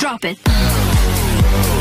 Drop it.